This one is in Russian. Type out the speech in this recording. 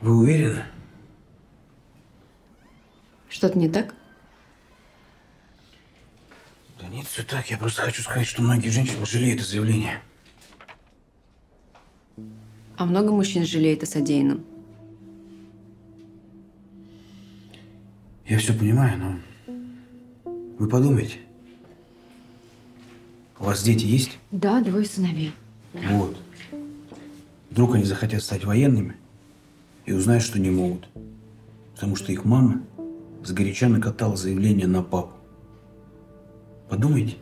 Вы уверены? Что-то не так? Да нет, все так. Я просто хочу сказать, что многие женщины жалеют о заявлении. А много мужчин жалеет о содеянном? Я все понимаю, но вы подумайте. У вас дети есть? Да, двое сыновей. Вот. Вдруг они захотят стать военными и узнают, что не могут. Потому что их мама сгоряча накатала заявление на папу. Подумайте.